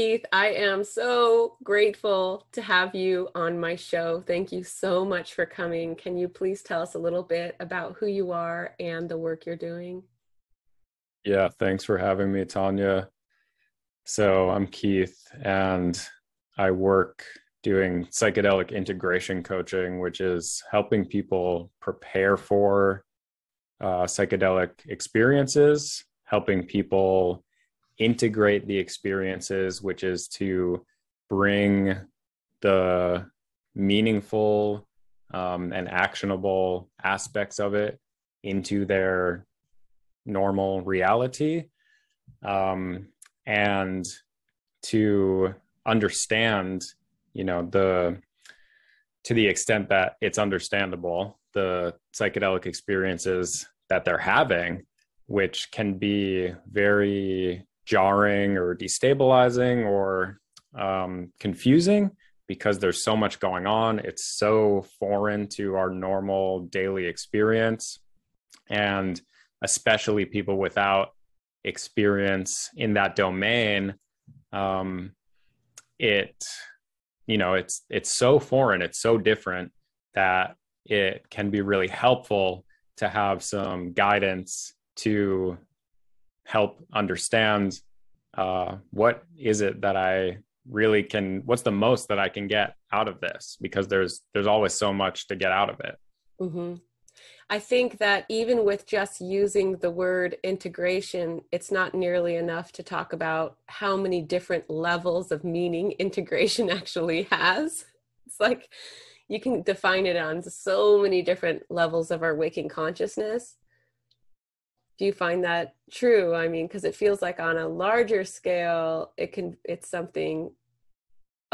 Keith, I am so grateful to have you on my show. Thank you so much for coming. Can you please tell us a little bit about who you are and the work you're doing? Yeah, thanks for having me, Tanya. So, I'm Keith, and I work doing psychedelic integration coaching, which is helping people prepare for uh, psychedelic experiences, helping people integrate the experiences, which is to bring the meaningful um, and actionable aspects of it into their normal reality. Um, and to understand you know the to the extent that it's understandable the psychedelic experiences that they're having which can be very jarring or destabilizing or um, confusing because there's so much going on. It's so foreign to our normal daily experience. And especially people without experience in that domain, um, it, you know, it's, it's so foreign, it's so different that it can be really helpful to have some guidance to help understand uh, what is it that I really can what's the most that I can get out of this because there's there's always so much to get out of it. Mm-hmm. I think that even with just using the word integration, it's not nearly enough to talk about how many different levels of meaning integration actually has. It's like you can define it on so many different levels of our waking consciousness do you find that true i mean because it feels like on a larger scale it can it's something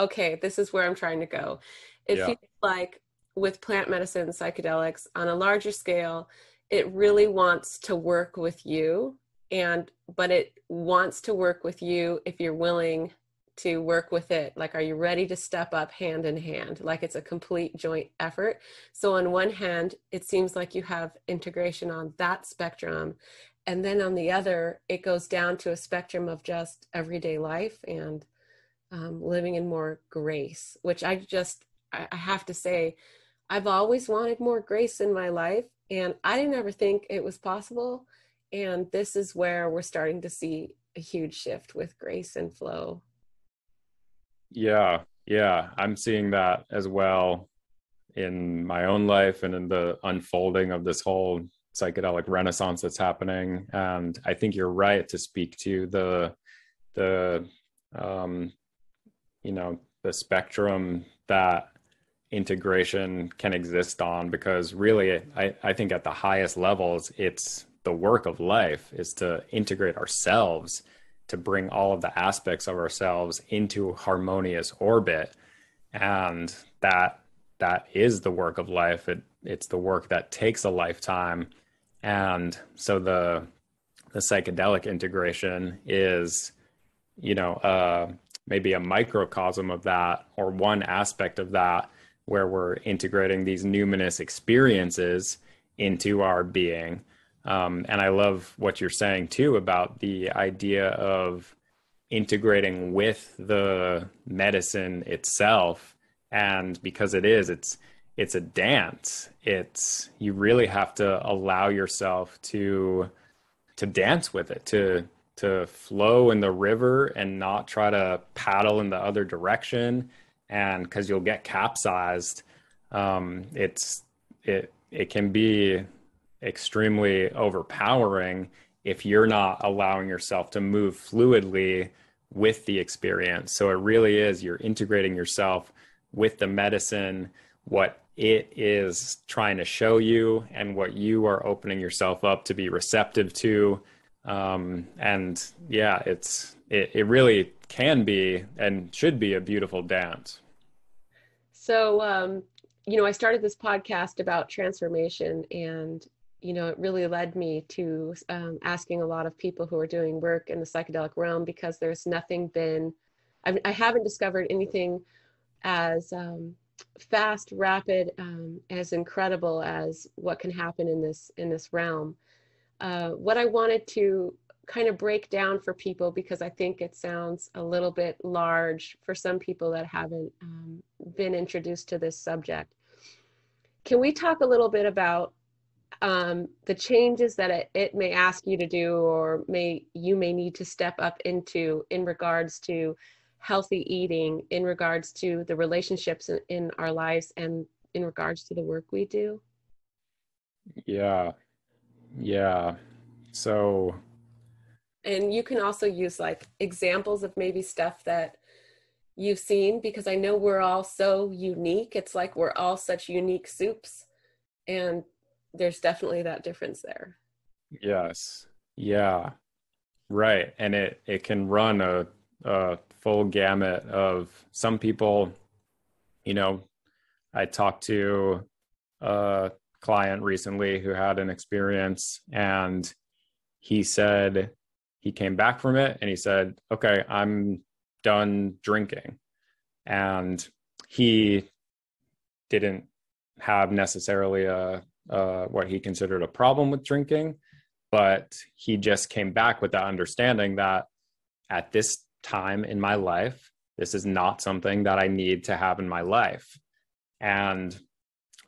okay this is where i'm trying to go it yeah. feels like with plant medicine psychedelics on a larger scale it really wants to work with you and but it wants to work with you if you're willing to work with it like are you ready to step up hand in hand? Like it's a complete joint effort. So on one hand it seems like you have integration on that spectrum and then on the other it goes down to a spectrum of just everyday life and um, living in more grace which i just I, have to say i've always wanted more grace in my life and i didn't ever think it was possible and this is where we're starting to see a huge shift with grace and flow yeah, yeah, I'm seeing that as well in my own life and in the unfolding of this whole psychedelic renaissance that's happening. And I think you're right to speak to the the um, you know the spectrum that integration can exist on because really I, I think at the highest levels it's the work of life is to integrate ourselves to bring all of the aspects of ourselves into harmonious orbit. And that that is the work of life. It it's the work that takes a lifetime. And so the the psychedelic integration is you know uh, maybe a microcosm of that or one aspect of that where we're integrating these numinous experiences into our being um, and I love what you're saying too about the idea of integrating with the medicine itself. And because it is, it's it's a dance. It's you really have to allow yourself to to dance with it, to to flow in the river and not try to paddle in the other direction. And because you'll get capsized, um, it's it it can be extremely overpowering if you're not allowing yourself to move fluidly with the experience. So it really is you're integrating yourself with the medicine, what it is trying to show you, and what you are opening yourself up to be receptive to. Um, and yeah, it's it, it really can be and should be a beautiful dance. So, um, you know, I started this podcast about transformation, and you know, it really led me to um, asking a lot of people who are doing work in the psychedelic realm because there's nothing been, I've, I have not discovered anything as um, fast, rapid, um, as incredible as what can happen in this in this realm. Uh, what I wanted to kind of break down for people because I think it sounds a little bit large for some people that haven't um, been introduced to this subject. Can we talk a little bit about um, the changes that it, it may ask you to do or may you may need to step up into in regards to healthy eating, in regards to the relationships in, in our lives and in regards to the work we do? Yeah. Yeah. So and you can also use like examples of maybe stuff that you've seen because I know we're all so unique. It's like we're all such unique soups and there's definitely that difference there. Yes. Yeah. Right. And it it can run a a full gamut of some people, you know, I talked to a client recently who had an experience and he said he came back from it and he said, okay, I'm done drinking. And he didn't have necessarily a, Uh, what he considered a problem with drinking, but he just came back with that understanding that at this time in my life, this is not something that I need to have in my life. And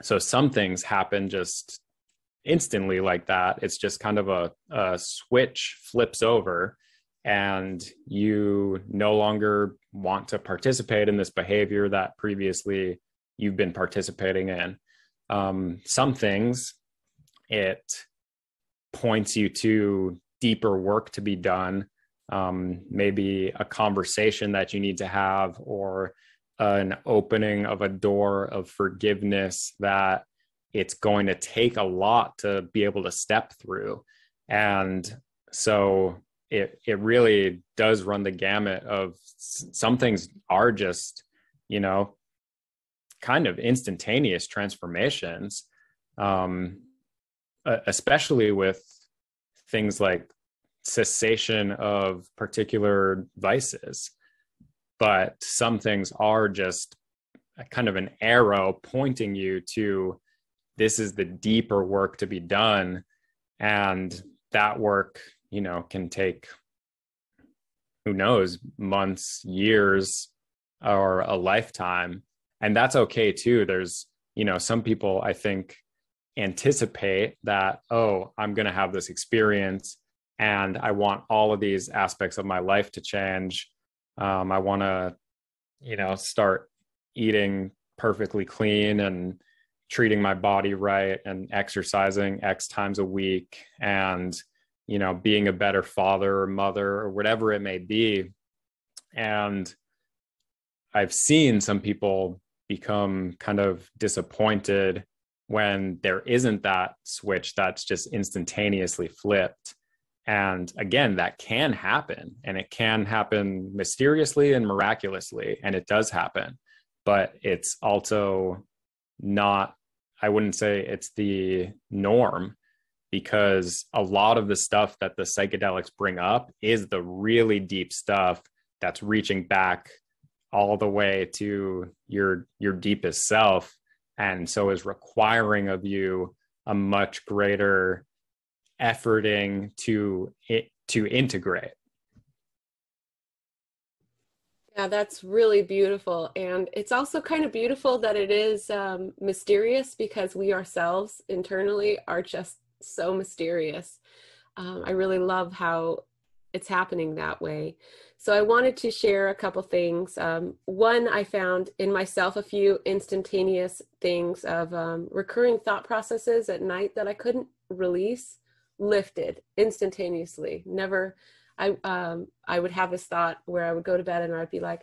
so some things happen just instantly like that. It's just kind of a, a switch flips over and you no longer want to participate in this behavior that previously you've been participating in. Um, some things it points you to deeper work to be done, um, maybe a conversation that you need to have, or an opening of a door of forgiveness that it's going to take a lot to be able to step through. And so it it really does run the gamut of some things are just, you know, kind of instantaneous transformations. Um, especially with things like cessation of particular vices. But some things are just kind of an arrow pointing you to this is the deeper work to be done and that work you know can take who knows months years or a lifetime and that's okay too. There's you know some people i think anticipate that oh i'm going to have this experience and i want all of these aspects of my life to change. Um, i want to you know start eating perfectly clean and treating my body right and exercising x times a week and you know being a better father or mother or whatever it may be. And i've seen some people become kind of disappointed when there isn't that switch that's just instantaneously flipped. And again that can happen and it can happen mysteriously and miraculously and it does happen. But it's also not I wouldn't say it's the norm because a lot of the stuff that the psychedelics bring up is the really deep stuff that's reaching back all the way to your your deepest self and so is requiring of you a much greater efforting to to integrate yeah, that's really beautiful. And it's also kind of beautiful that it is um, mysterious because we ourselves internally are just so mysterious. Um, I really love how it's happening that way. So I wanted to share a couple things. Um, one, I found in myself a few instantaneous things of um, recurring thought processes at night that I couldn't release, lifted instantaneously. Never I um I would have this thought where I would go to bed and I'd be like,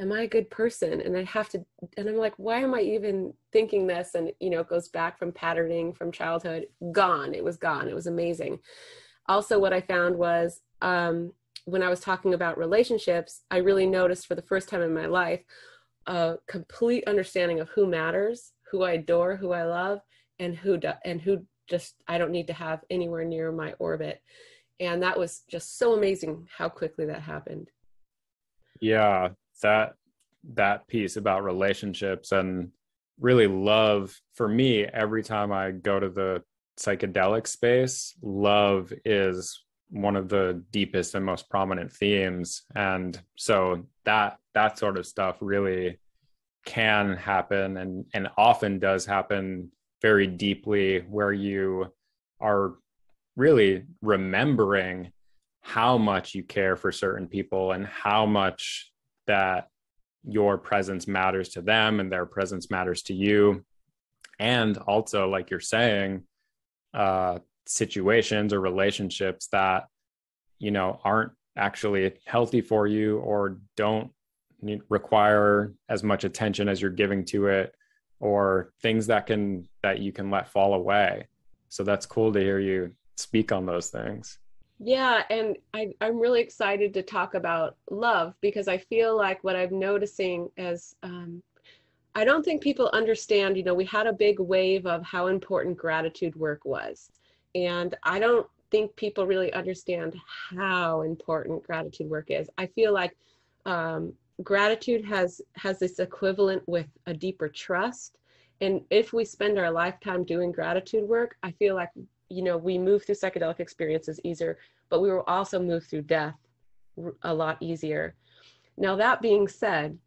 am I a good person? And I'd have to and I'm like, why am I even thinking this? And you know, it goes back from patterning from childhood. Gone. It was gone. It was amazing. Also, what I found was um, when I was talking about relationships, I really noticed for the first time in my life a complete understanding of who matters, who I adore, who I love, and who do, and who just I don't need to have anywhere near my orbit. And that was just so amazing how quickly that happened. Yeah that that piece about relationships and really love for me every time i go to the psychedelic space love is one of the deepest and most prominent themes. And so that that sort of stuff really can happen and and often does happen very deeply where you are really remembering how much you care for certain people and how much that your presence matters to them and their presence matters to you. And also like you're saying uh situations or relationships that you know aren't actually healthy for you or don't require as much attention as you're giving to it or things that can that you can let fall away. So that's cool to hear you speak on those things. Yeah and I, i'm really excited to talk about love because i feel like what i'm noticing as um, i don't think people understand you know we had a big wave of how important gratitude work was and I don't think people really understand how important gratitude work is. I feel like um, gratitude has has this equivalent with a deeper trust. And if we spend our lifetime doing gratitude work, I feel like you know we move through psychedelic experiences easier, but we will also move through death a lot easier. Now that being said,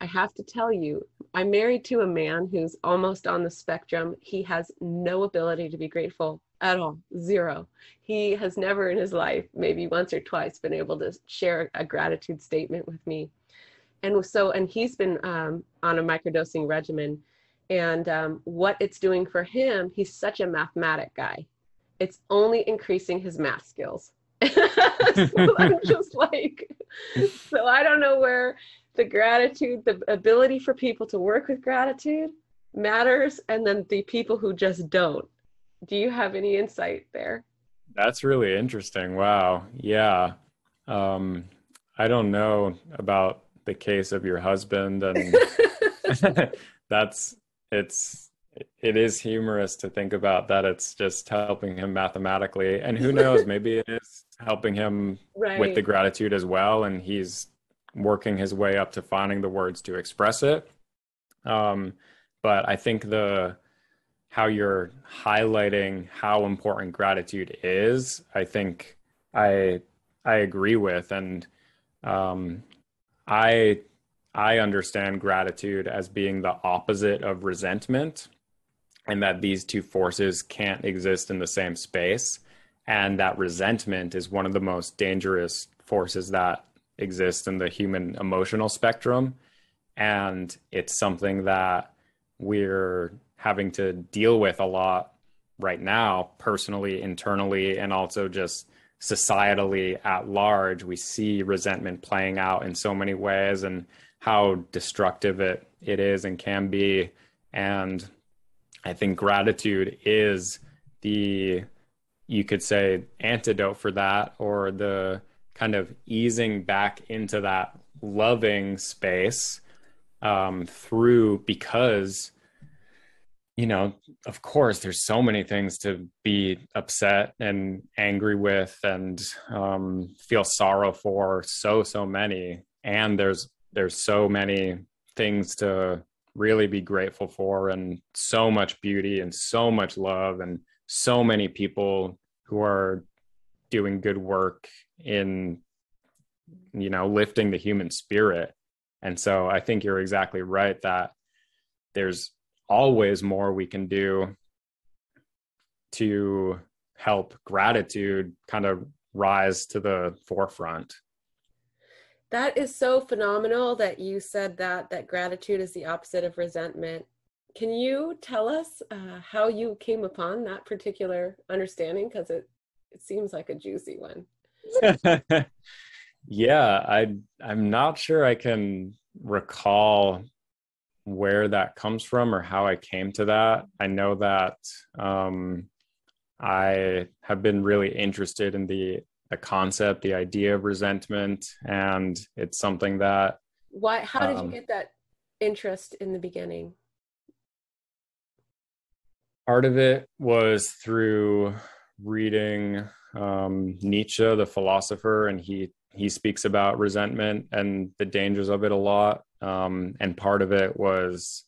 I have to tell you, I'm married to a man who's almost on the spectrum. He has no ability to be grateful at all zero. He has never in his life maybe once or twice been able to share a gratitude statement with me. And so and he's been um, on a microdosing regimen. And um, what it's doing for him he's such a mathematic guy. It's only increasing his math skills. So i'm just like so i don't know where the gratitude the ability for people to work with gratitude matters and then the people who just don't do you have any insight there? That's really interesting. Wow. Yeah. Um, I don't know about the case of your husband and that's it's it is humorous to think about that it's just helping him mathematically and who knows maybe it is helping him right. with the gratitude as well and he's working his way up to finding the words to express it. Um, but i think the how you're highlighting how important gratitude is, I think I I agree with, and um, I I understand gratitude as being the opposite of resentment, and that these two forces can't exist in the same space, and that resentment is one of the most dangerous forces that exist in the human emotional spectrum, and it's something that we're having to deal with a lot right now, personally, internally, and also just societally at large. We see resentment playing out in so many ways and how destructive it, it is and can be. And I think gratitude is the, you could say, antidote for that or the kind of easing back into that loving space um, through because you know, of course, there's so many things to be upset and angry with and um, feel sorrow for. So so many, and there's there's so many things to really be grateful for, and so much beauty and so much love, and so many people who are doing good work in you know lifting the human spirit. And so I think you're exactly right that there's always more we can do to help gratitude kind of rise to the forefront that is so phenomenal that you said that that gratitude is the opposite of resentment can you tell us uh, how you came upon that particular understanding because it it seems like a juicy one yeah i i'm not sure i can recall where that comes from or how I came to that. I know that um, I have been really interested in the the concept, the idea of resentment, and it's something that. Why? How did um, you get that interest in the beginning? Part of it was through reading um, Nietzsche, the philosopher, and he he speaks about resentment and the dangers of it a lot. Um, and part of it was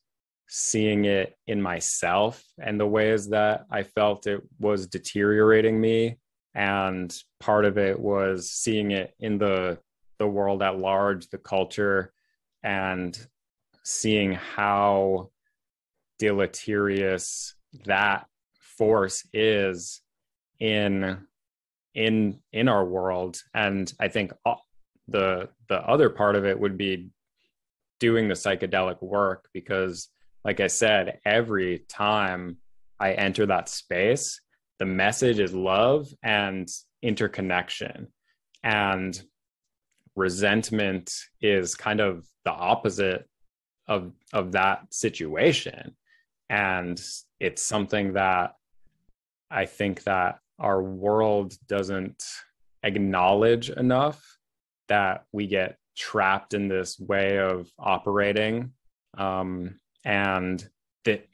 seeing it in myself and the ways that I felt it was deteriorating me and part of it was seeing it in the the world at large the culture and seeing how deleterious that force is in in in our world. And i think uh, the the other part of it would be doing the psychedelic work because like i said every time i enter that space the message is love and interconnection. And resentment is kind of the opposite of of that situation and it's something that i think that our world doesn't acknowledge enough that we get trapped in this way of operating um, and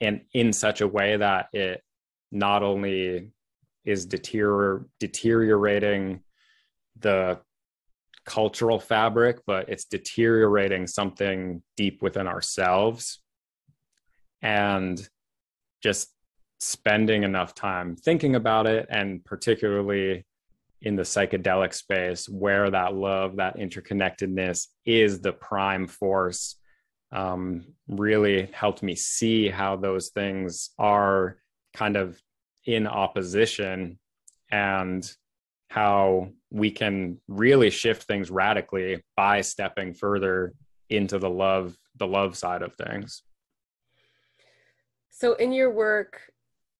and in such a way that it not only is deterior- deteriorating the cultural fabric, but it's deteriorating something deep within ourselves. And just spending enough time thinking about it, and particularly in the psychedelic space, where that love, that interconnectedness is the prime force, um, really helped me see how those things are kind of in opposition and how we can really shift things radically by stepping further into the love the love side of things so in your work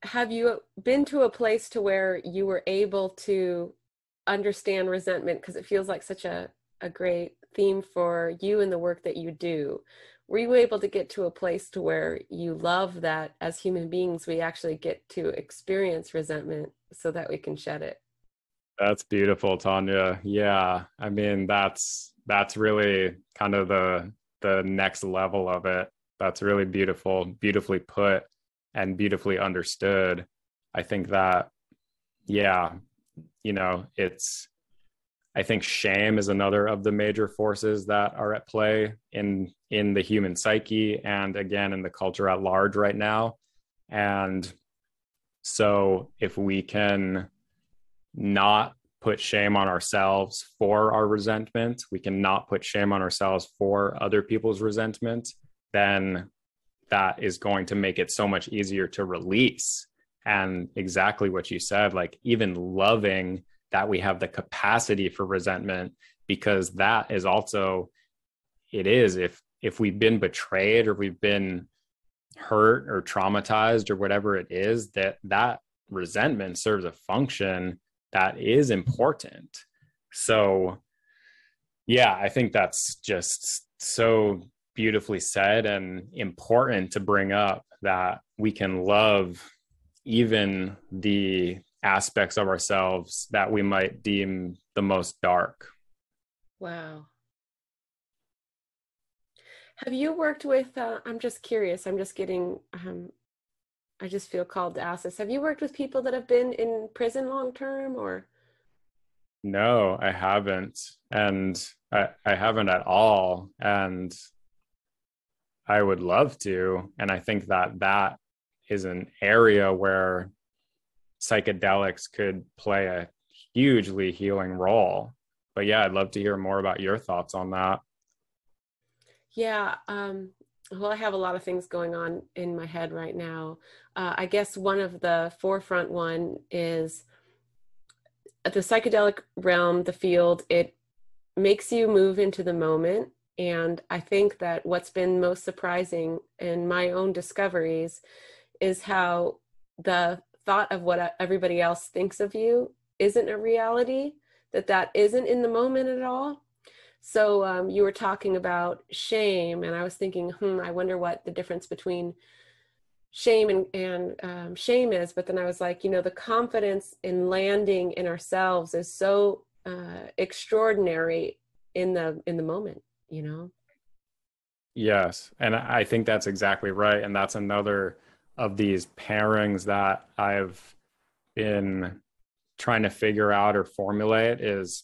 have you been to a place to where you were able to understand resentment? Because it feels like such a, a great theme for you and the work that you do. Were you able to get to a place to where you love that as human beings we actually get to experience resentment so that we can shed it? That's beautiful tanya. Yeah i mean that's that's really kind of the the next level of it that's really beautiful beautifully put and beautifully understood i think that yeah you know it's I think shame is another of the major forces that are at play in in the human psyche and again in the culture at large right now. And so if we can not put shame on ourselves for our resentment, we can not put shame on ourselves for other people's resentment, then that is going to make it so much easier to release. And exactly what you said, like even loving that we have the capacity for resentment because that is also it is if if we've been betrayed or we've been hurt or traumatized or whatever it is that that resentment serves a function that is important so yeah i think that's just so beautifully said and important to bring up that we can love even the aspects of ourselves that we might deem the most dark. Wow. Have you worked with, uh, I'm just curious, I'm just getting, um, I just feel called to ask this. Have you worked with people that have been in prison long term or? No, I haven't. And I, I haven't at all. And I would love to. And I think that that is an area where psychedelics could play a hugely healing role. But yeah, I'd love to hear more about your thoughts on that. Yeah, um, well, I have a lot of things going on in my head right now. Uh, I guess one of the forefront one is the psychedelic realm, the field, it makes you move into the moment. And I think that what's been most surprising in my own discoveries is how the thought of what everybody else thinks of you isn't a reality that that isn't in the moment at all. So um, you were talking about shame and i was thinking hmm i wonder what the difference between shame and, and um, shame is. But then i was like you know the confidence in landing in ourselves is so uh, extraordinary in the in the moment you know yes and i think that's exactly right and that's another of these pairings that I've been trying to figure out or formulate is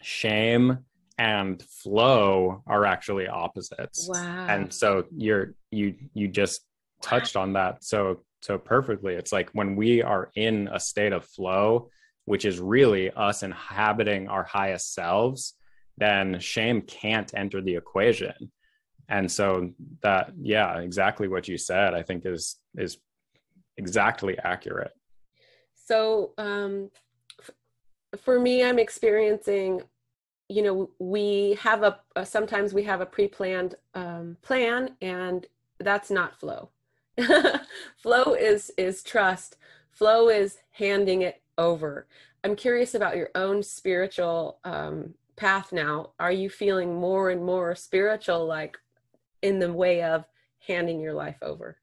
shame and flow are actually opposites. Wow. And so you're you you just touched on that so so perfectly. It's like when we are in a state of flow, which is really us inhabiting our highest selves, then shame can't enter the equation. And so that, yeah, exactly what you said, I think is is exactly accurate. So um, f- for me, I'm experiencing you know we have a, sometimes we have a pre-planned um, plan and that's not flow flow is is trust flow is handing it over i'm curious about your own spiritual um, path now are you feeling more and more spiritual like in the way of handing your life over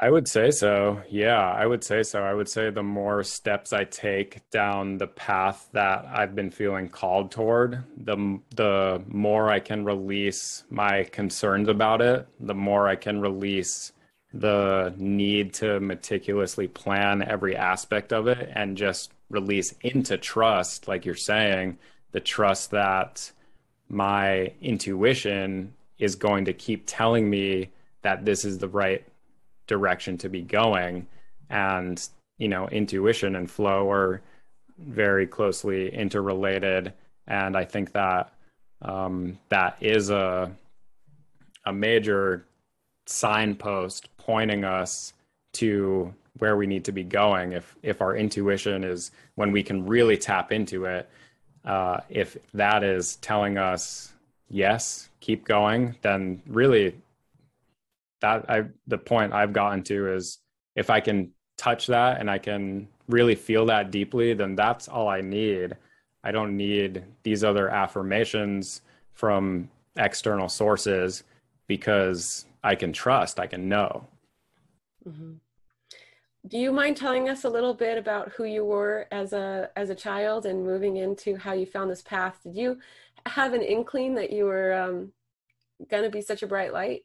I would say so. Yeah, I would say so. I would say the more steps I take down the path that I've been feeling called toward, the the more I can release my concerns about it, the more I can release the need to meticulously plan every aspect of it and just release into trust like you're saying, the trust that my intuition is going to keep telling me that this is the right direction to be going. And you know intuition and flow are very closely interrelated. And i think that um, that is a a major signpost pointing us to where we need to be going if if our intuition is when we can really tap into it uh, if that is telling us yes keep going then really that I the point I've gotten to is if I can touch that and I can really feel that deeply, then that's all I need. I don't need these other affirmations from external sources because I can trust, I can know. Mm-hmm. Do you mind telling us a little bit about who you were as a as a child and moving into how you found this path? Did you have an inkling that you were um, going to be such a bright light?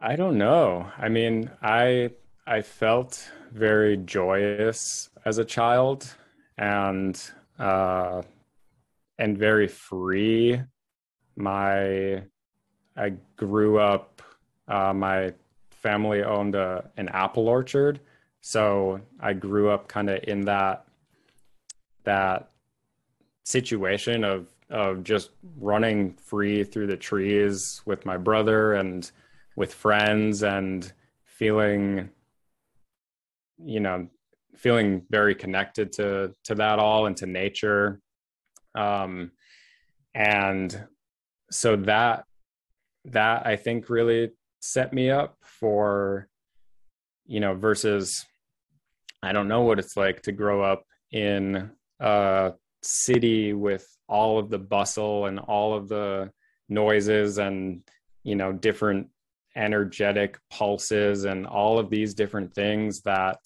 I don't know. I mean, I I felt very joyous as a child and uh and very free. My I grew up uh my family owned a an apple orchard. So I grew up kind of in that that situation of of just running free through the trees with my brother and with friends and feeling you know feeling very connected to to that all and to nature um and so that that i think really set me up for you know versus i don't know what it's like to grow up in a city with all of the bustle and all of the noises and you know different energetic pulses and all of these different things that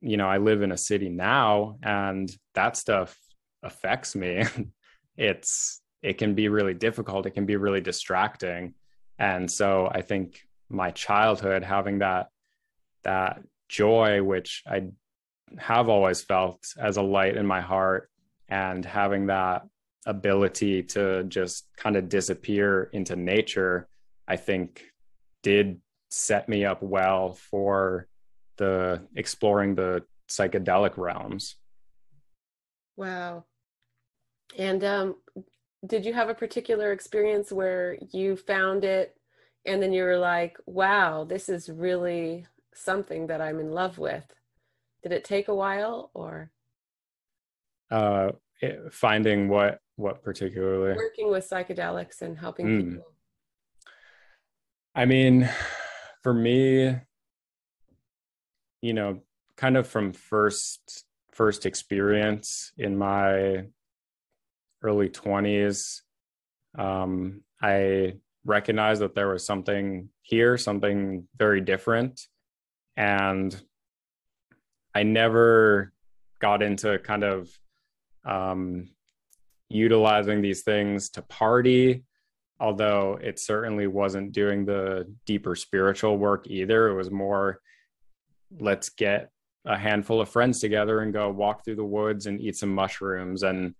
you know i live in a city now and that stuff affects me. It's it can be really difficult. It can be really distracting and so i think my childhood having that that joy which i have always felt as a light in my heart and having that ability to just kind of disappear into nature I think did set me up well for the exploring the psychedelic realms. Wow. And um, did you have a particular experience where you found it and then you were like, wow, this is really something that I'm in love with? Did it take a while or? Uh, it, finding what what particularly working with psychedelics and helping mm. people I mean, for me, you know, kind of from first first experience in my early 20s, um, I recognized that there was something here, something very different. And I never got into kind of um, utilizing these things to party although it certainly wasn't doing the deeper spiritual work either. It was more, let's get a handful of friends together and go walk through the woods and eat some mushrooms and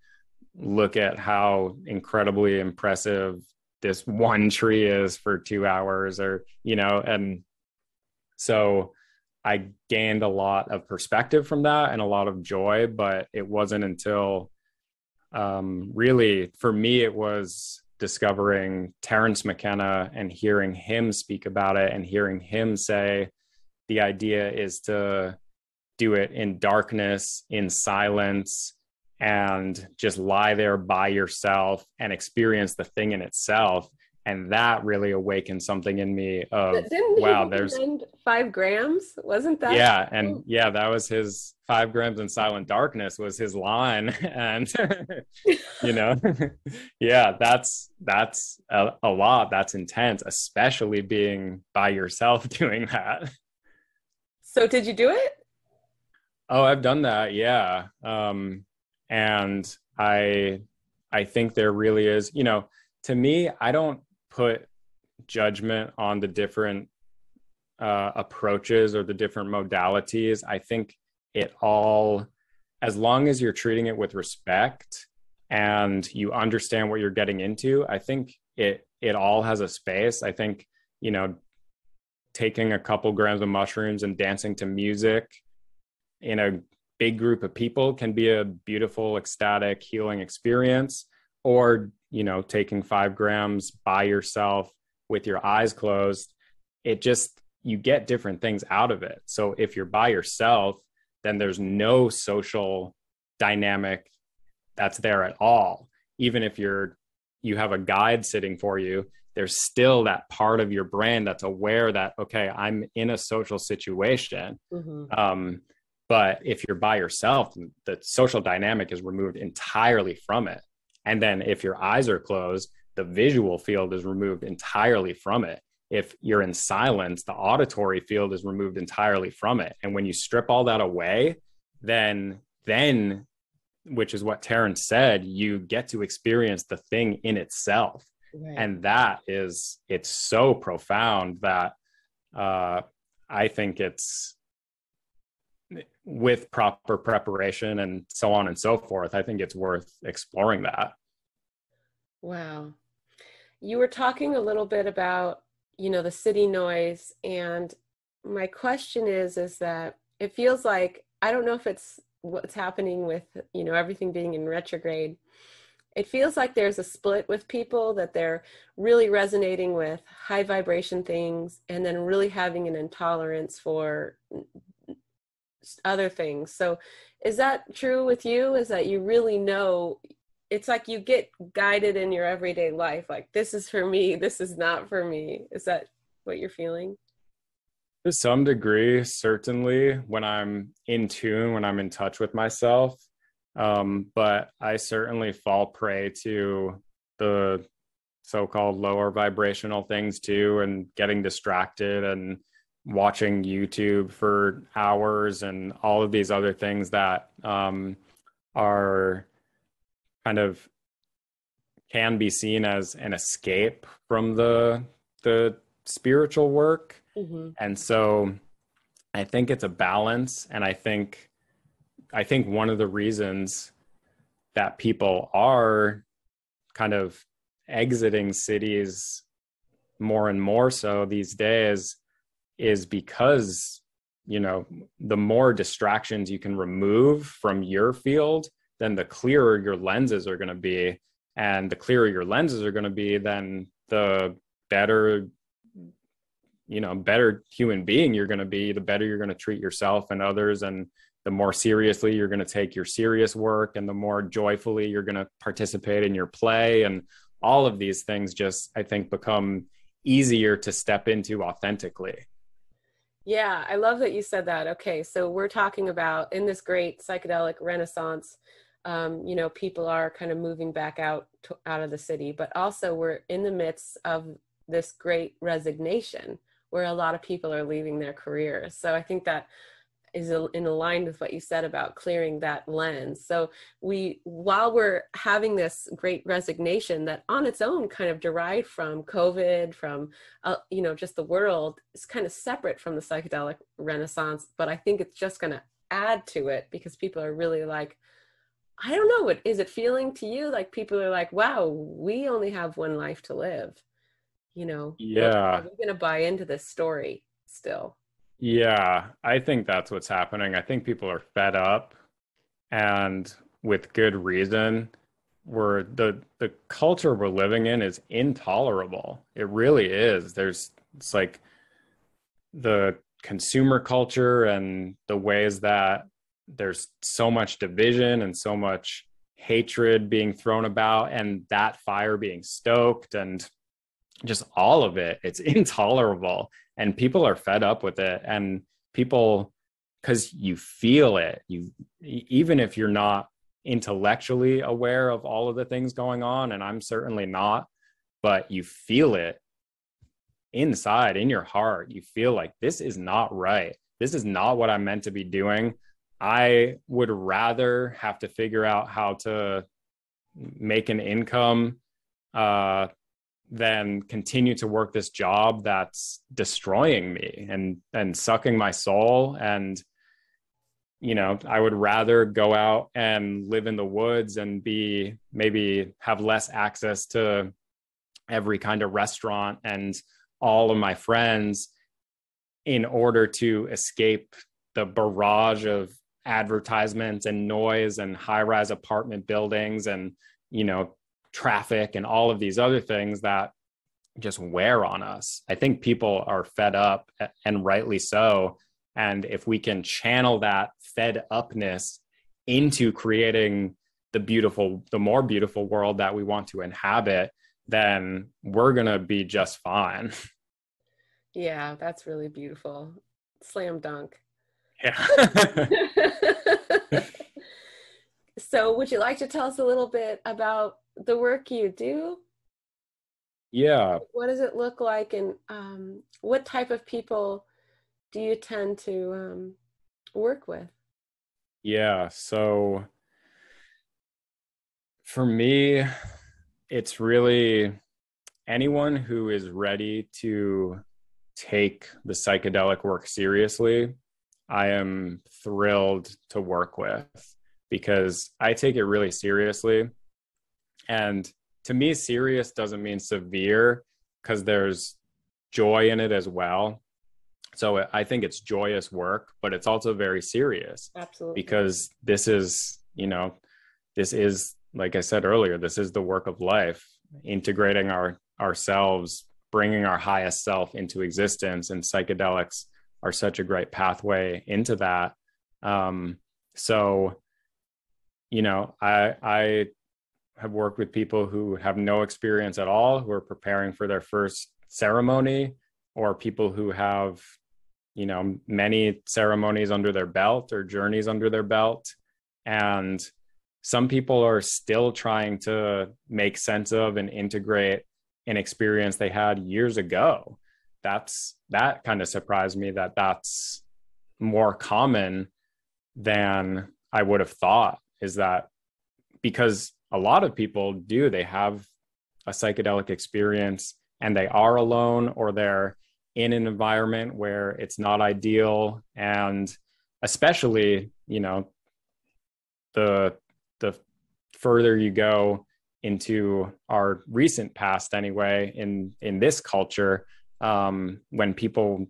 look at how incredibly impressive this one tree is for two hours or, you know, and so I gained a lot of perspective from that and a lot of joy, but it wasn't until um, really for me, it was discovering Terence McKenna and hearing him speak about it and hearing him say the idea is to do it in darkness, in silence, and just lie there by yourself and experience the thing in itself. And that really awakened something in me of wow there's five grams? Wasn't that yeah and yeah that was his five grams in silent darkness was his line. And you know yeah that's that's a, a, lot. That's intense especially being by yourself doing that. So did you do it? Oh i've done that. Yeah. Um and i i think there really is you know to me i don't put judgment on the different uh, approaches or the different modalities. I think it all, as long as you're treating it with respect and you understand what you're getting into, I think it it all has a space. I think you know, taking a couple grams of mushrooms and dancing to music in a big group of people can be a beautiful, ecstatic, healing experience. Or you know, taking five grams by yourself with your eyes closed, it just, you get different things out of it. So if you're by yourself, then there's no social dynamic that's there at all. Even if you're, you have a guide sitting for you, there's still that part of your brain that's aware that, okay, I'm in a social situation. Mm-hmm. Um, but if you're by yourself, the social dynamic is removed entirely from it. And then if your eyes are closed, the visual field is removed entirely from it. If you're in silence, the auditory field is removed entirely from it. And when you strip all that away, then then which is what Terence said, you get to experience the thing in itself. Right. And that is it's so profound that uh I think it's with proper preparation and so on and so forth, I think it's worth exploring that. Wow. You were talking a little bit about, you know, the city noise and my question is is that it feels like I don't know if it's what's happening with, you know, everything being in retrograde. It feels like there's a split with people that they're really resonating with high vibration things and then really having an intolerance for other things. So is that true with you? Is that you really know it's like you get guided in your everyday life like this is for me, this is not for me. Is that what you're feeling? To some degree, certainly when I'm in tune, when I'm in touch with myself. Um, but I certainly fall prey to the so-called lower vibrational things too and getting distracted and watching YouTube for hours and all of these other things that um, are kind of can be seen as an escape from the the spiritual work. Mm-hmm. And so I think it's a balance and I think I think one of the reasons that people are kind of exiting cities more and more so these days is because you know the more distractions you can remove from your field then the clearer your lenses are going to be. And the clearer your lenses are going to be then the better you know better human being you're going to be the better you're going to treat yourself and others and the more seriously you're going to take your serious work and the more joyfully you're going to participate in your play. And all of these things just i think become easier to step into authentically yeah, I love that you said that. Okay, so we're talking about in this great psychedelic renaissance, um, you know, people are kind of moving back out to, out of the city, but also we're in the midst of this great resignation where a lot of people are leaving their careers. So I think that is in line with what you said about clearing that lens. So we, while we're having this great resignation that on its own kind of derived from COVID, from uh, you know just the world, is kind of separate from the psychedelic renaissance. But I think it's just going to add to it because people are really like, I don't know, what is it feeling to you like people are like, wow, we only have one life to live, you know? Yeah, we're going to buy into this story still Yeah, I think that's what's happening. I think people are fed up and with good reason. We're the the culture we're living in is intolerable. It really is. There's it's like the consumer culture and the ways that there's so much division and so much hatred being thrown about and that fire being stoked and just all of it it's intolerable. And people are fed up with it. And people because you feel it you even if you're not intellectually aware of all of the things going on and i'm certainly not but you feel it inside in your heart you feel like this is not right. This is not what i'm meant to be doing. I would rather have to figure out how to make an income uh, than continue to work this job that's destroying me and and sucking my soul. And you know i would rather go out and live in the woods and be maybe have less access to every kind of restaurant and all of my friends in order to escape the barrage of advertisements and noise and high rise apartment buildings and you know traffic and all of these other things that just wear on us i think people are fed up and rightly so and if we can channel that fed upness into creating the beautiful the more beautiful world that we want to inhabit then we're going to be just fine Yeah, that's really beautiful. Slam dunk. Yeah. so, would you like to tell us a little bit about the work you do? Yeah. What does it look like, and um, what type of people do you tend to um, work with? Yeah. So, for me, it's really anyone who is ready to take the psychedelic work seriously, I am thrilled to work with because I take it really seriously. And to me, serious doesn't mean severe because there's joy in it as well. So I think it's joyous work, but it's also very serious. Absolutely. Because this is, you know, this is, like I said earlier, this is the work of life, integrating our ourselves bringing our highest self into existence and psychedelics are such a great pathway into that um, so you know i i have worked with people who have no experience at all who are preparing for their first ceremony or people who have you know many ceremonies under their belt or journeys under their belt. And some people are still trying to make sense of and integrate an experience they had years ago. That's that kind of surprised me that that's more common than i would have thought is that because a lot of people do. They have a psychedelic experience and they are alone or they're in an environment where it's not ideal. And especially you know the the further you go into our recent past anyway in in this culture um, when people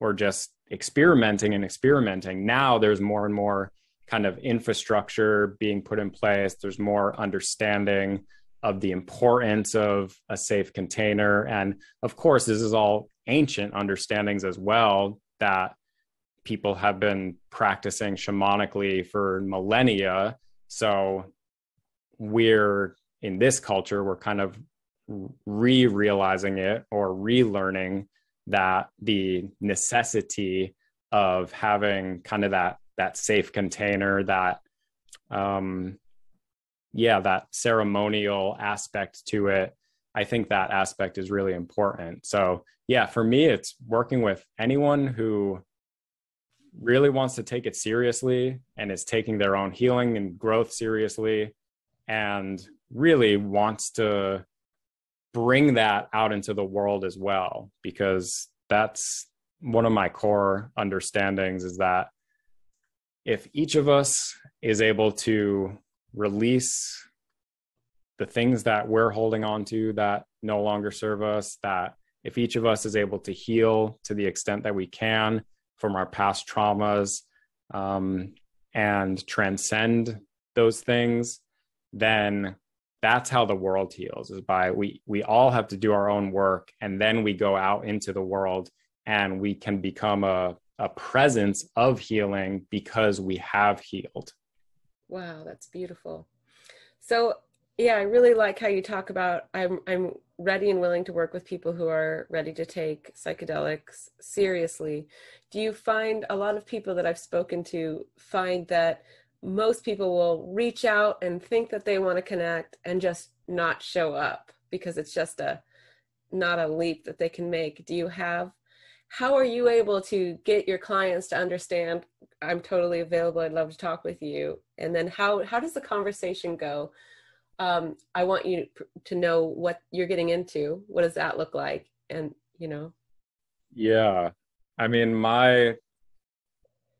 were just experimenting and experimenting now there's more and more kind of infrastructure being put in place. There's more understanding of the importance of a safe container. And of course this is all ancient understandings as well that people have been practicing shamanically for millennia. So we're in this culture we're kind of re-realizing it or relearning that the necessity of having kind of that that safe container that um yeah that ceremonial aspect to it. I think that aspect is really important. So yeah for me it's working with anyone who really wants to take it seriously and is taking their own healing and growth seriously and really wants to bring that out into the world as well because that's one of my core understandings is that if each of us is able to release the things that we're holding on to that no longer serve us that if each of us is able to heal to the extent that we can from our past traumas um, and transcend those things, then that's how the world heals is by we we all have to do our own work and then we go out into the world and we can become a, a presence of healing because we have healed. Wow that's beautiful. So yeah i really like how you talk about i'm i'm ready and willing to work with people who are ready to take psychedelics seriously. Do you find a lot of people that i've spoken to find that most people will reach out and think that they want to connect and just not show up because it's just a not a leap that they can make. Do you have how are you able to get your clients to understand i'm totally available i'd love to talk with you and then how how does the conversation go? Um, i want you to know what you're getting into what does that look like and you know? Yeah i mean my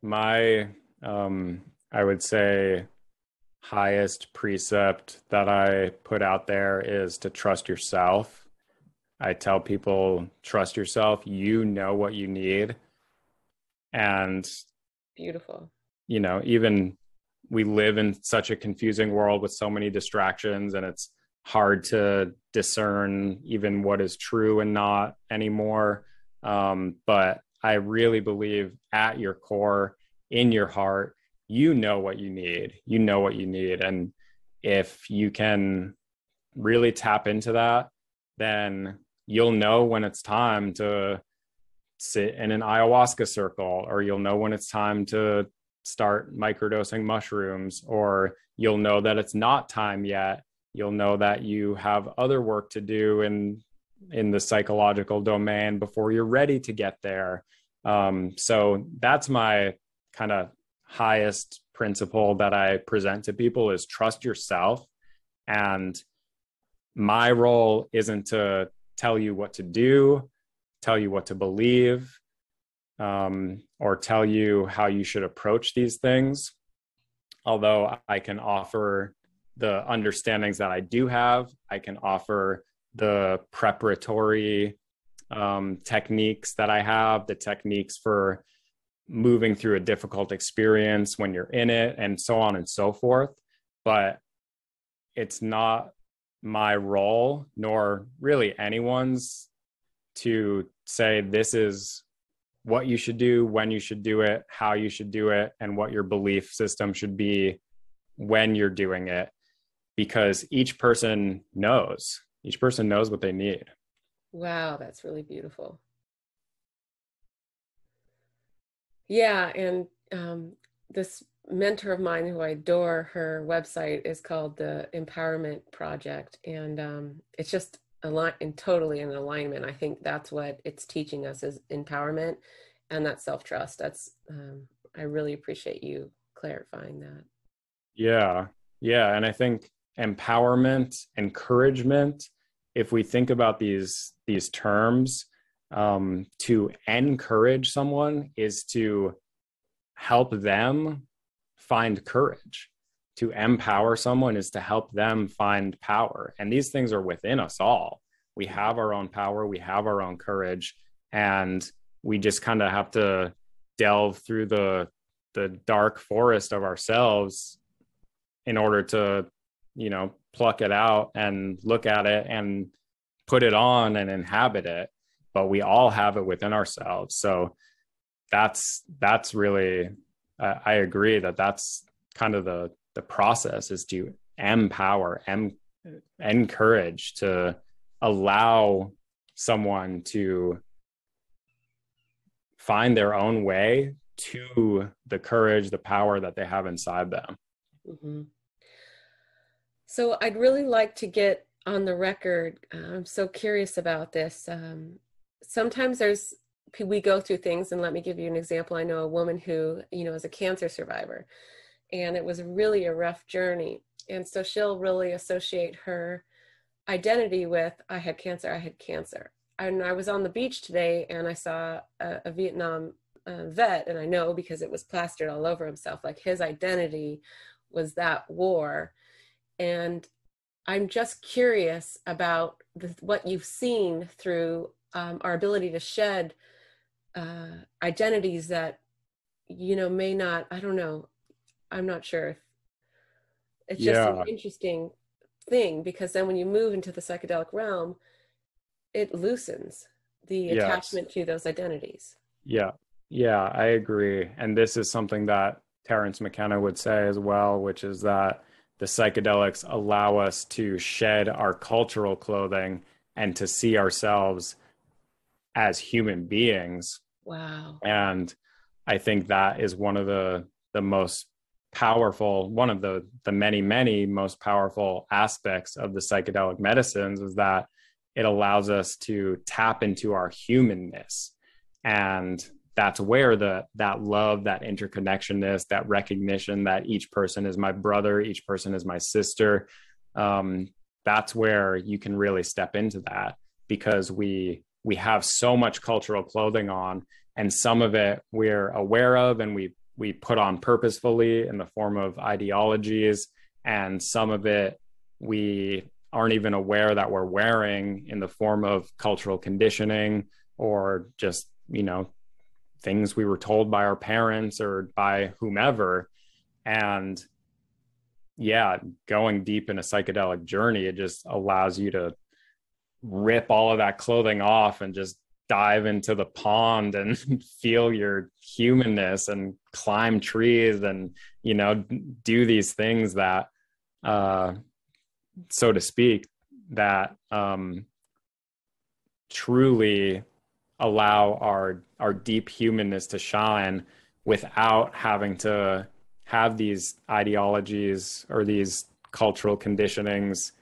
my um i would say highest precept that i put out there is to trust yourself I tell people, trust yourself. You know what you need. And beautiful. You know, even we live in such a confusing world with so many distractions, and it's hard to discern even what is true and not anymore. Um, but I really believe at your core, in your heart, you know what you need. You know what you need. And if you can really tap into that, then you'll know when it's time to sit in an ayahuasca circle or you'll know when it's time to start microdosing mushrooms or you'll know that it's not time yet. You'll know that you have other work to do in in the psychological domain before you're ready to get there. Um, so that's my kind of highest principle that i present to people is trust yourself. And my role isn't to tell you what to do, tell you what to believe, um, or tell you how you should approach these things. Although I can offer the understandings that I do have, I can offer the preparatory um, techniques that I have, the techniques for moving through a difficult experience when you're in it, and so on and so forth. But it's not my role, nor really anyone's, to say this is what you should do, when you should do it, how you should do it, and what your belief system should be when you're doing it. Because each person knows, each person knows what they need. Wow, that's really beautiful. Yeah, and um, this mentor of mine who I adore, her website is called the Empowerment Project, and um, it's just align and totally in alignment. I think that's what it's teaching us is empowerment and that self trust. That's um, I really appreciate you clarifying that. Yeah, yeah, and I think empowerment, encouragement. If we think about these these terms, um, to encourage someone is to help them find courage. To empower someone is to help them find power. And these things are within us all. We have our own power, we have our own courage, and we just kind of have to delve through the the dark forest of ourselves in order to you know pluck it out and look at it and put it on and inhabit it but we all have it within ourselves so that's that's really I, I agree that that's kind of the the process is to empower and encourage to allow someone to find their own way to the courage the power that they have inside them mm-hmm. so i'd really like to get on the record i'm so curious about this um, sometimes there's we go through things and let me give you an example. I know a woman who you know is a cancer survivor and it was really a rough journey and so she'll really associate her identity with i had cancer i had cancer. And i was on the beach today and i saw a, a vietnam uh, vet and i know because it was plastered all over himself like his identity was that war. And i'm just curious about the, what you've seen through um, our ability to shed uh, identities that you know may not i don't know i'm not sure if it's just yeah. an interesting thing because then when you move into the psychedelic realm it loosens the yes. attachment to those identities yeah yeah i agree and this is something that terence mckenna would say as well which is that the psychedelics allow us to shed our cultural clothing and to see ourselves as human beings wow. And i think that is one of the the most powerful one of the the many many most powerful aspects of the psychedelic medicines is that it allows us to tap into our humanness. And that's where the that love that interconnectionness that recognition that each person is my brother each person is my sister um, that's where you can really step into that because we we have so much cultural clothing on and some of it we're aware of and we we put on purposefully in the form of ideologies and some of it we aren't even aware that we're wearing in the form of cultural conditioning or just you know things we were told by our parents or by whomever. And yeah going deep in a psychedelic journey it just allows you to rip all of that clothing off and just dive into the pond and feel your humanness and climb trees and you know do these things that uh so to speak that um truly allow our our deep humanness to shine without having to have these ideologies or these cultural conditionings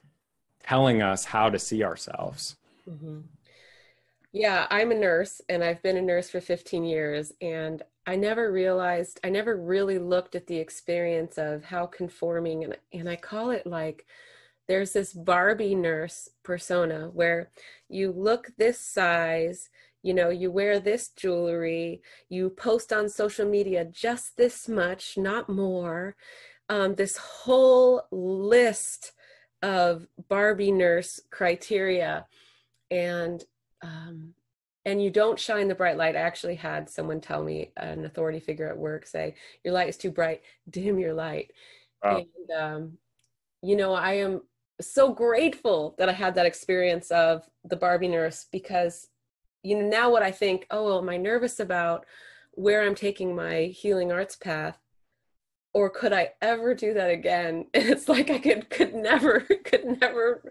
telling us how to see ourselves mm-hmm. Yeah, I'm a nurse and I've been a nurse for 15 years. And I never realized, I never really looked at the experience of how conforming, and, and I call it like there's this Barbie nurse persona where you look this size, you know, you wear this jewelry, you post on social media just this much, not more. Um, this whole list of Barbie nurse criteria. And um, and you don't shine the bright light. I actually had someone tell me, an authority figure at work, say, Your light is too bright, dim your light. Wow. And, um, you know, I am so grateful that I had that experience of the Barbie nurse because, you know, now what I think, oh, well, am I nervous about where I'm taking my healing arts path? Or could I ever do that again? And it's like I could could never, could never.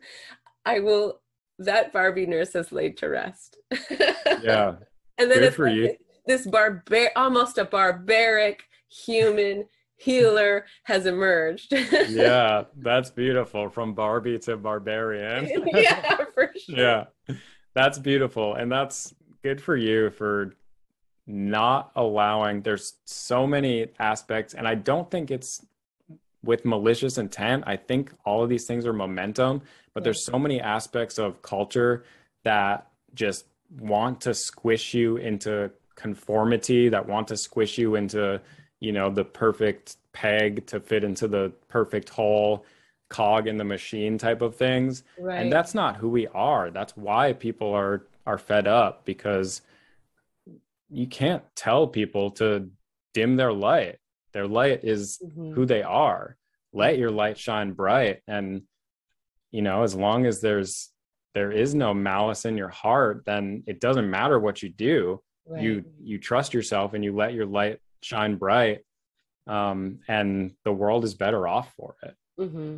I will that Barbie nurse has laid to rest. yeah. And then Good it's for like you. this barbar almost a barbaric human healer has emerged. yeah, that's beautiful. From Barbie to barbarian. yeah, for sure. Yeah. That's beautiful. And that's good for you for not allowing there's so many aspects and I don't think it's with malicious intent. I think all of these things are momentum, but there's so many aspects of culture that just want to squish you into conformity, that want to squish you into, you know, the perfect peg to fit into the perfect hole cog in the machine type of things. Right. And that's not who we are. That's why people are are fed up because you can't tell people to dim their light their light is mm-hmm. who they are let your light shine bright and you know as long as there's there is no malice in your heart then it doesn't matter what you do right. you you trust yourself and you let your light shine bright um, and the world is better off for it mm-hmm.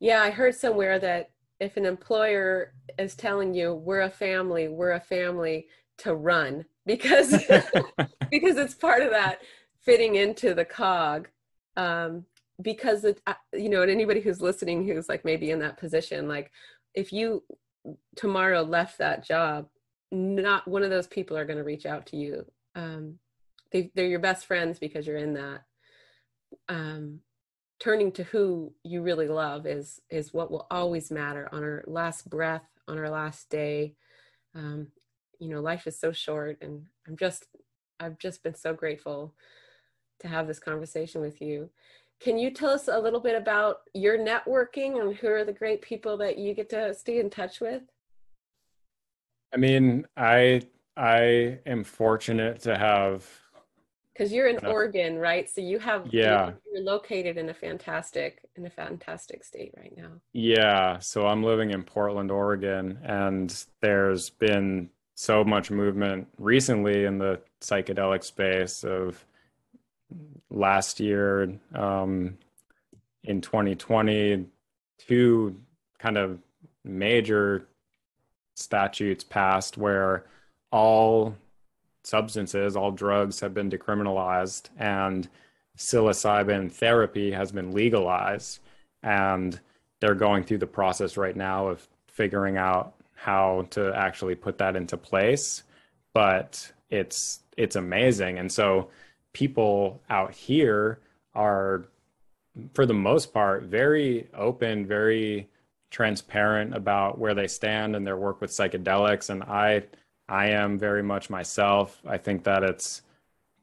yeah i heard somewhere that if an employer is telling you we're a family we're a family to run because because it's part of that fitting into the cog um, because it, uh, you know and anybody who's listening who's like maybe in that position like if you tomorrow left that job not one of those people are going to reach out to you. Um, they, they're your best friends because you're in that. Um, turning to who you really love is is what will always matter on our last breath on our last day. Um, you know life is so short and i'm just i've just been so grateful to have this conversation with you. Can you tell us a little bit about your networking and who are the great people that you get to stay in touch with? I mean, I I am fortunate to have because you're in Oregon, right? So you have yeah, you're, located in a fantastic in a fantastic state right now. Yeah, so I'm living in Portland, Oregon, and there's been so much movement recently in the psychedelic space of last year um, in 2020 two kind of major statutes passed where all substances, all drugs have been decriminalized and psilocybin therapy has been legalized. And they're going through the process right now of figuring out how to actually put that into place. But it's it's amazing. And so people out here are for the most part very open, very transparent about where they stand and their work with psychedelics. And I I am very much myself. I think that it's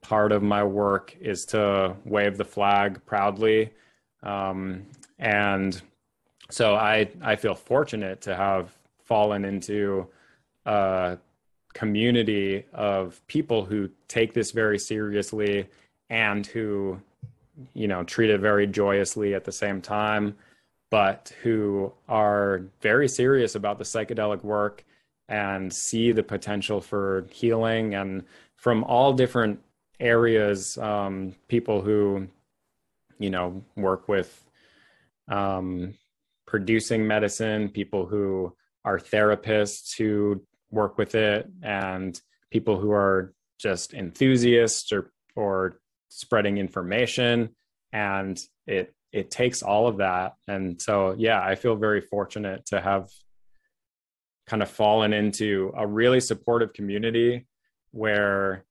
part of my work is to wave the flag proudly. Um, and so I, I feel fortunate to have fallen into a community of people who take this very seriously and who, you know, treat it very joyously at the same time, but who are very serious about the psychedelic work and see the potential for healing. And from all different areas um, people who you know work with um, producing medicine people who are therapists who work with it and people who are just enthusiasts or or spreading information. And it it takes all of that. And so yeah i feel very fortunate to have kind of fallen into a really supportive community where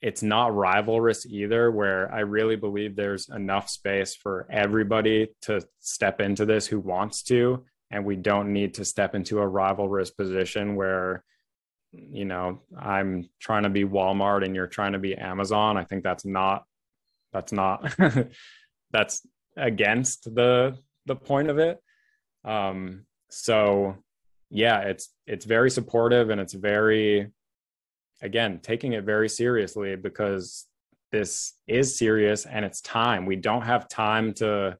it's not rivalrous either where i really believe there's enough space for everybody to step into this who wants to and we don't need to step into a rivalrous position where you know i'm trying to be walmart and you're trying to be amazon i think that's not that's not that's against the the point of it um so yeah, it's it's very supportive and it's very again taking it very seriously because this is serious and it's time. We don't have time to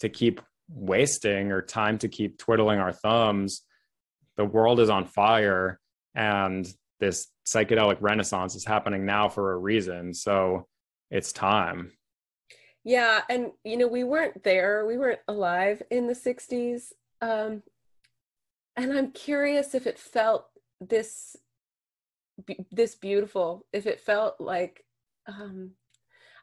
to keep wasting or time to keep twiddling our thumbs. The world is on fire and this psychedelic renaissance is happening now for a reason. So it's time. Yeah, and you know, we weren't there. We weren't alive in the 60s. Um, and i'm curious if it felt this this beautiful if it felt like um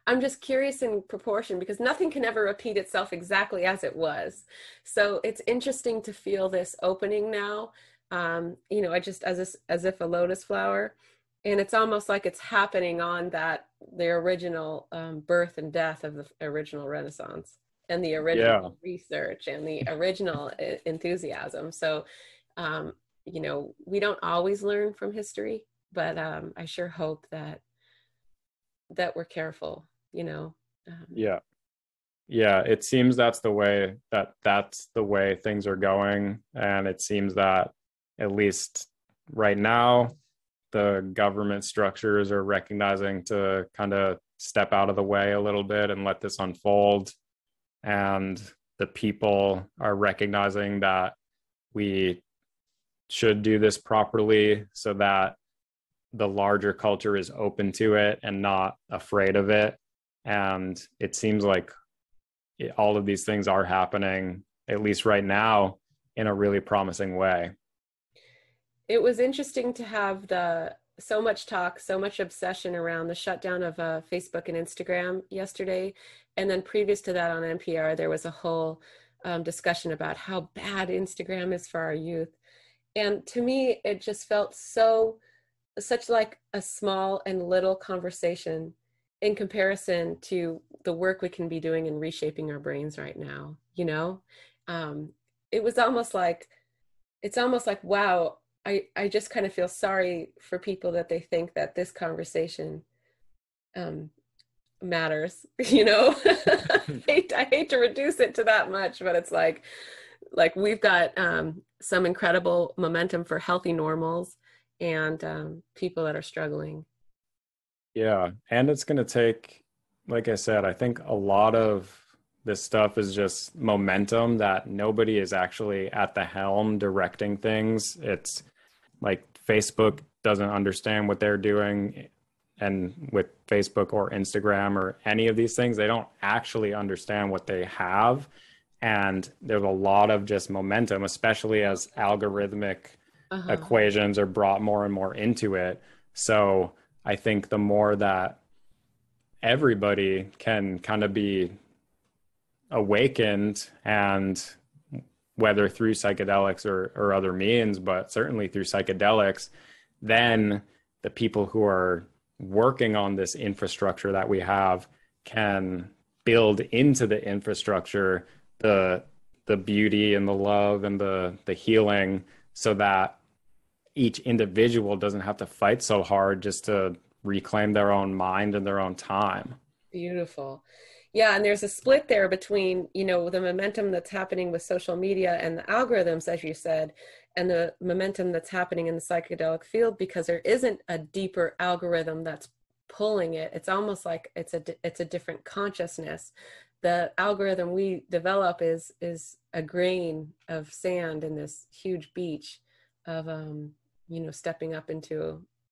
i'm just curious in proportion because nothing can ever repeat itself exactly as it was so it's interesting to feel this opening now um you know i just as a, as if a lotus flower and it's almost like it's happening on that the original um, birth and death of the original renaissance and the original yeah. research and the original enthusiasm. So, um, you know, we don't always learn from history, but um, I sure hope that that we're careful. You know. Um, yeah, yeah. It seems that's the way that that's the way things are going, and it seems that at least right now the government structures are recognizing to kind of step out of the way a little bit and let this unfold and the people are recognizing that we should do this properly so that the larger culture is open to it and not afraid of it and it seems like it, all of these things are happening at least right now in a really promising way it was interesting to have the so much talk so much obsession around the shutdown of uh, facebook and instagram yesterday and then previous to that on NPR, there was a whole um, discussion about how bad Instagram is for our youth. And to me, it just felt so, such like a small and little conversation in comparison to the work we can be doing in reshaping our brains right now. You know, um, it was almost like, it's almost like, wow, I, I just kind of feel sorry for people that they think that this conversation um, matters you know I, hate, I hate to reduce it to that much but it's like like we've got um, some incredible momentum for healthy normals and um, people that are struggling. Yeah. And it's going to take, like I said, I think a lot of this stuff is just momentum that nobody is actually at the helm directing things. It's like Facebook doesn't understand what they're doing. And with Facebook or Instagram or any of these things, they don't actually understand what they have. And there's a lot of just momentum, especially as algorithmic uh-huh. equations are brought more and more into it. So I think the more that everybody can kind of be awakened and whether through psychedelics or, or other means, but certainly through psychedelics, then the people who are working on this infrastructure that we have can build into the infrastructure the the beauty and the love and the the healing so that each individual doesn't have to fight so hard just to reclaim their own mind and their own time. Beautiful. Yeah, and there's a split there between, you know, the momentum that's happening with social media and the algorithms, as you said, and the momentum that's happening in the psychedelic field because there isn't a deeper algorithm that's pulling it. It's almost like it's a it's a different consciousness. The algorithm we develop is is a grain of sand in this huge beach of um, you know stepping up into